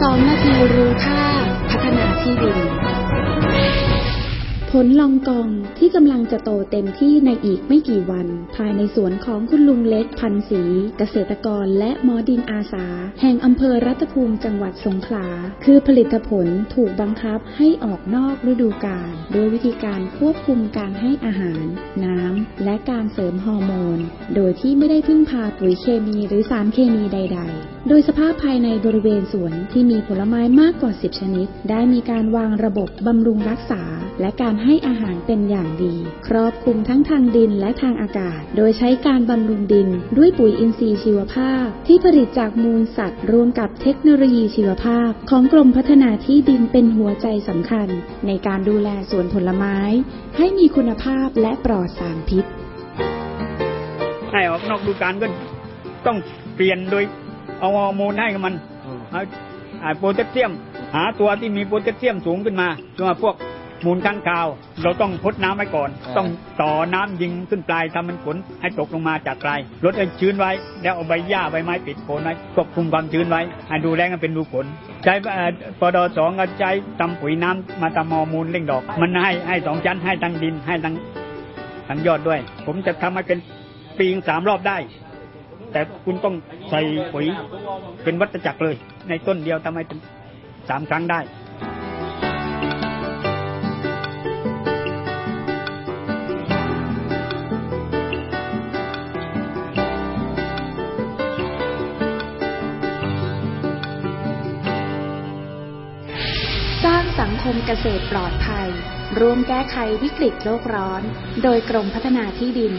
สองนาทีรู้ค่า พัฒนาที่ดิน ลลองกองที่กำลังจะโตเต็มที่ในอีกไม่กี่วัน ภายในสวนของคุณลุงเล็กพันศรีเกษตรกรและหมอดินอาสา แห่งอำเภอรัตภูมิจังหวัดสงขลา คือผลิตผลถูกบังคับให้ออกนอกฤดูกาลโดยวิธีการควบคุมการให้อาหาร น้ำ และการเสริมฮอร์โมน โดยที่ไม่ได้พึ่งพาปุ๋ยเคมีหรือสารเคมีใด ๆ โดยสภาพภายในบริเวณสวนที่มีผลไม้มากกว่า 10 ชนิด ได้มีการวางระบบบำรุงรักษา และการให้อาหารเป็นอย่างดี ครอบคลุมทั้งทางดินและทางอากาศ โดยใช้การบำรุงดินด้วยปุ๋ยอินทรีย์ชีวภาพ ที่ผลิตจากมูลสัตว์รวมกับเทคโนโลยีชีวภาพ ของกรมพัฒนาที่ดินเป็นหัวใจสำคัญ ในการดูแลสวนผลไม้ ให้มีคุณภาพและปลอดสารพิษให้ออกนอกดูกาลก็ต้องเปลี่ยนโดยเอาฮอร์โมนให้กับมันเอาโพแทสเซียม หาตัวที่มีโพแทสเซียมสูงขึ้นมาตัวพวก มูลข้างคาว เราต้องพดน้ำไว้ก่อนอ่าต้องต่อน้ำยิงขึ้นปลายทำมันฝนให้ตกลงมาจากปลายลดให้ชื้นไว้ แล้วเอาใบหญ้าใบไม้ปิดโคนไว้ควบคุมความชื้นไว้ให้ดูแลกันเป็นดูผลใช้เอ่อปดสองก็ใช้ทำปุ๋ยน้ำมาทำฮอร์โมนเร่งดอก มันให้ให้สองชั้นให้ทั้งดินให้ทั้งทั้งยอดด้วย ผมจะทำให้เป็นปีงสามรอบได้ แต่คุณต้องใส่ปุ๋ยเป็นวัฏจักรเลย ในต้นเดียวทำให้ถึงสามครั้งได้ มเกษตรปลอดภัย ร่วมแก้ไขวิกฤตโลกร้อน โดยกรมพัฒนาที่ดิน